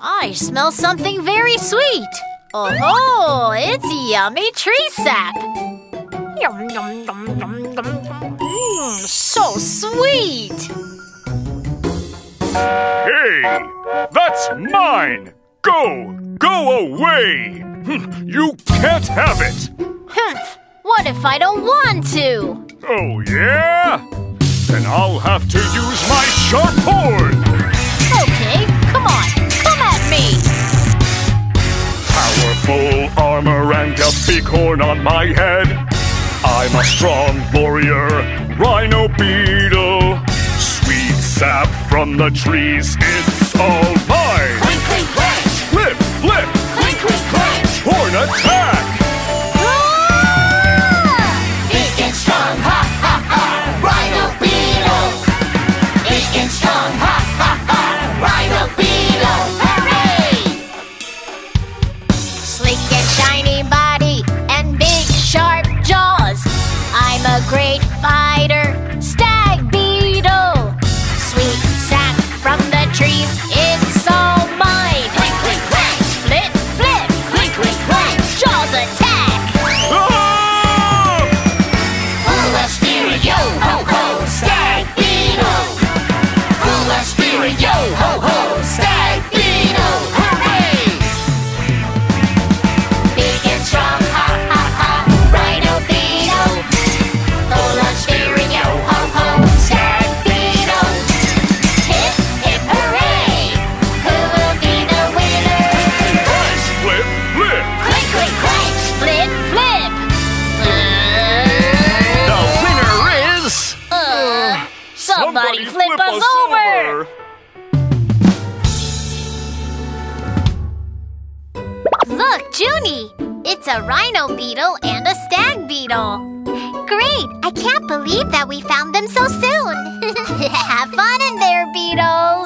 I smell something very sweet. Oh, it's yummy tree sap. Yum, yum, yum, yum, yum, yum. Mmm, so sweet. Hey! That's mine! Go! Go away! Hm, You can't have it! Humph, what if I don't want to? Oh, yeah? Then I'll have to use my sharp horn! Armor and a big horn on my head. I'm a strong warrior, rhino beetle. Sweet sap from the trees, it's all mine! Clink, clink, clank! Flip, flip, Clink, clink, clank! horn attack! Ho ho! Stag beetle! Hooray! Big and strong, ha ha ha! Rhino beetle! Full of spirit, yo ho ho! Stag beetle! Hip hip hooray! Who will be the winner? Flip, flip! Clink clink clank! Flip, flip. The winner is. Uh, somebody, flip, us, over. Look, Juny! It's a rhino beetle and a stag beetle. Great! I can't believe that we found them so soon. Have fun in there, beetle.